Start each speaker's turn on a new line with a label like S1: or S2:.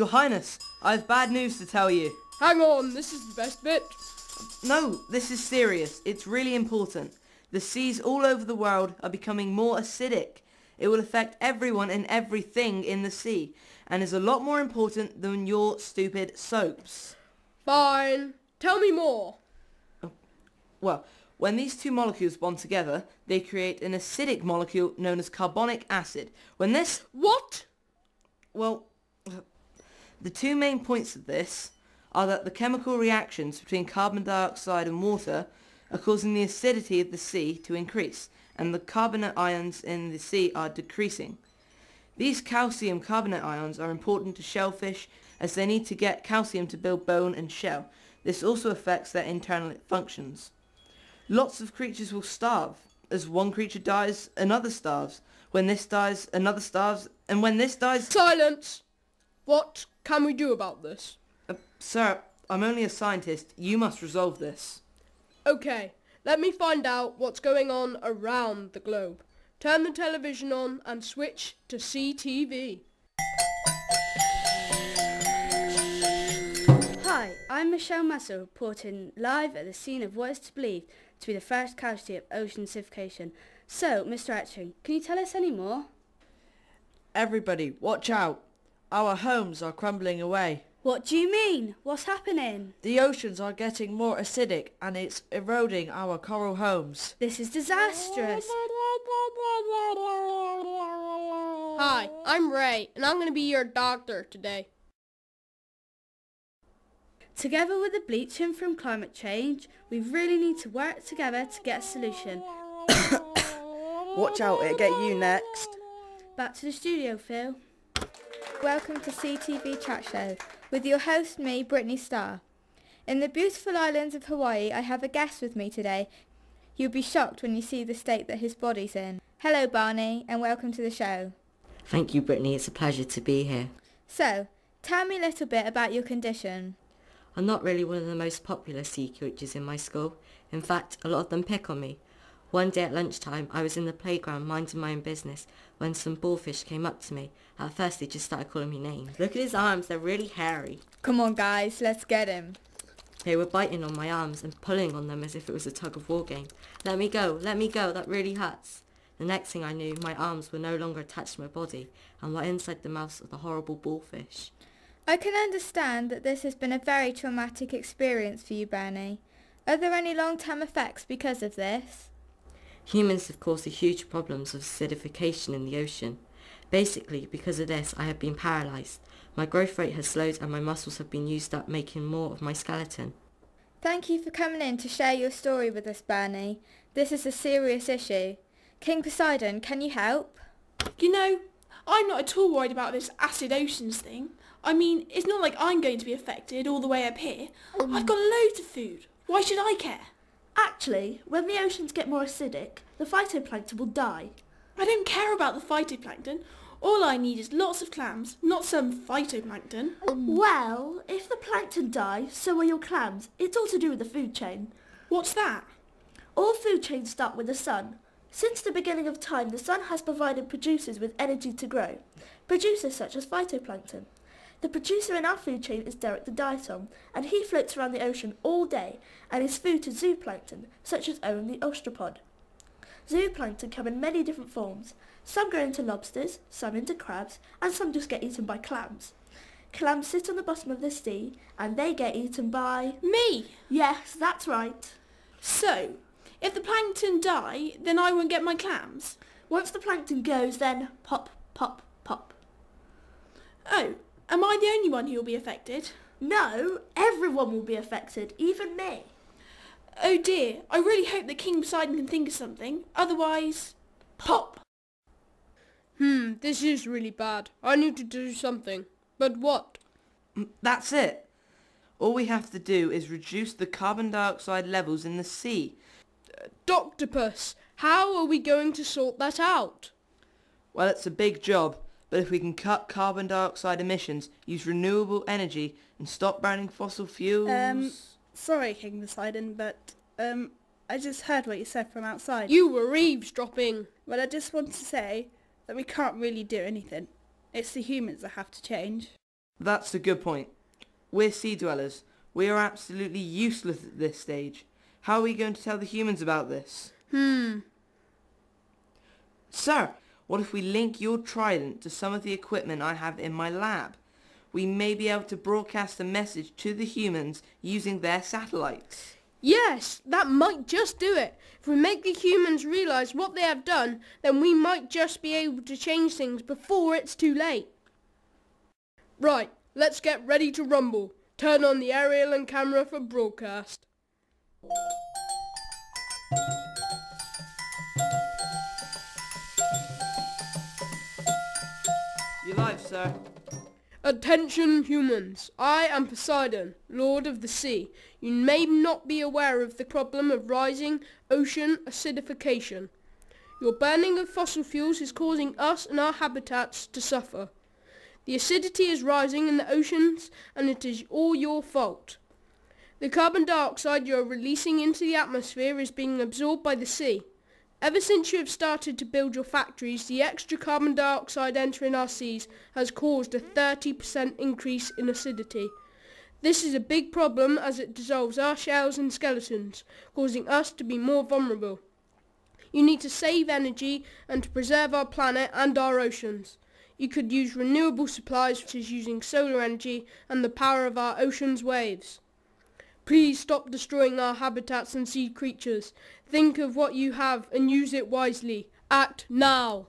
S1: Your Highness, I have bad news to tell you.
S2: Hang on, this is the best bit.
S1: No, this is serious. It's really important. The seas all over the world are becoming more acidic. It will affect everyone and everything in the sea and is a lot more important than your stupid soaps.
S2: Fine. Tell me more.
S1: Oh, well, when these two molecules bond together, they create an acidic molecule known as carbonic acid. When this...
S2: What?
S1: Well, the two main points of this are that the chemical reactions between carbon dioxide and water are causing the acidity of the sea to increase, and the carbonate ions in the sea are decreasing. These calcium carbonate ions are important to shellfish as they need to get calcium to build bone and shell. This also affects their internal functions. Lots of creatures will starve. As one creature dies, another starves. When this dies, another starves. And when this dies...
S2: Silence! What can we do about this?
S1: Uh, sir, I'm only a scientist. You must resolve this.
S2: Okay, let me find out what's going on around the globe. Turn the television on and switch to CTV.
S3: Hi, I'm Michelle Masser reporting live at the scene of what is to believe to be the first casualty of ocean acidification. So, Mr. Etching, can you tell us any more?
S4: Everybody, watch out. Our homes are crumbling away.
S3: What do you mean? What's happening?
S4: The oceans are getting more acidic and it's eroding our coral homes.
S3: This is disastrous.
S2: Hi, I'm Ray, and I'm going to be your doctor today.
S3: Together with the bleaching from climate change, we really need to work together to get a solution.
S5: Watch out, it'll get you next.
S3: Back to the studio, Phil.
S6: Welcome to CTV Chat Show with your host, me, Brittany Starr. In the beautiful islands of Hawaii, I have a guest with me today. You'll be shocked when you see the state that his body's in. Hello, Barney, and welcome to the show.
S7: Thank you, Brittany. It's a pleasure to be here.
S6: So, tell me a little bit about your condition.
S7: I'm not really one of the most popular sea creatures in my school. In fact, a lot of them pick on me. One day at lunchtime, I was in the playground minding my own business when some bullfish came up to me. At first, they just started calling me names. Look at his arms, they're really hairy.
S6: Come on, guys, let's get him.
S7: They were biting on my arms and pulling on them as if it was a tug-of-war game. Let me go, let me go, that really hurts. The next thing I knew, my arms were no longer attached to my body and were inside the mouths of the horrible bullfish.
S6: I can understand that this has been a very traumatic experience for you, Bernie. Are there any long-term effects because of this?
S7: Humans have caused the huge problems of acidification in the ocean. Basically, because of this, I have been paralysed. My growth rate has slowed and my muscles have been used up making more of my skeleton.
S6: Thank you for coming in to share your story with us, Bernie. This is a serious issue. King Poseidon, can you help?
S8: You know, I'm not at all worried about this acid oceans thing. I mean, it's not like I'm going to be affected all the way up here. Um. I've got loads of food. Why should I care?
S9: Actually, when the oceans get more acidic, the phytoplankton will die.
S8: I don't care about the phytoplankton. All I need is lots of clams, not some phytoplankton.
S9: Um, well, if the plankton die, so are your clams. It's all to do with the food chain.
S8: What's that?
S9: All food chains start with the sun. Since the beginning of time, the sun has provided producers with energy to grow. Producers such as phytoplankton. The producer in our food chain is Derek the diatom, and he floats around the ocean all day and is food to zooplankton, such as Owen the ostracod. Zooplankton come in many different forms. Some grow into lobsters, some into crabs, and some just get eaten by clams. Clams sit on the bottom of the sea, and they get eaten by...
S8: Me!
S9: Yes, that's right.
S8: So, if the plankton die, then I won't get my clams?
S9: Once the plankton goes, then pop, pop,
S8: am I the only one who will be affected?
S9: No, everyone will be affected, even me.
S8: Oh dear, I really hope that King Poseidon can think of something. Otherwise, pop!
S2: Hmm, this is really bad. I need to do something. But what?
S1: That's it. All we have to do is reduce the carbon dioxide levels in the sea.
S2: Uh, Doctopus, how are we going to sort that out?
S1: Well, it's a big job, but if we can cut carbon dioxide emissions, use renewable energy, and stop burning fossil fuels...
S10: Um, sorry, King Poseidon, but, um, I just heard what you said from outside.
S2: You were eavesdropping.
S10: Well, I just want to say that we can't really do anything. It's the humans that have to change.
S1: That's a good point. We're sea dwellers. We are absolutely useless at this stage. How are we going to tell the humans about this?
S2: Hmm.
S1: Sir, what if we link your trident to some of the equipment I have in my lab? We may be able to broadcast a message to the humans using their satellites.
S2: Yes, that might just do it. If we make the humans realise what they have done, then we might just be able to change things before it's too late. Right, let's get ready to rumble. Turn on the aerial and camera for broadcast.
S1: Sir.
S2: Attention humans, I am Poseidon, Lord of the Sea. You may not be aware of the problem of rising ocean acidification. Your burning of fossil fuels is causing us and our habitats to suffer. The acidity is rising in the oceans and it is all your fault. The carbon dioxide you are releasing into the atmosphere is being absorbed by the sea. Ever since you have started to build your factories, the extra carbon dioxide entering our seas has caused a 30% increase in acidity. This is a big problem as it dissolves our shells and skeletons, causing us to be more vulnerable. You need to save energy and to preserve our planet and our oceans. You could use renewable supplies such as using solar energy and the power of our ocean's waves. Please stop destroying our habitats and sea creatures. Think of what you have and use it wisely. Act now.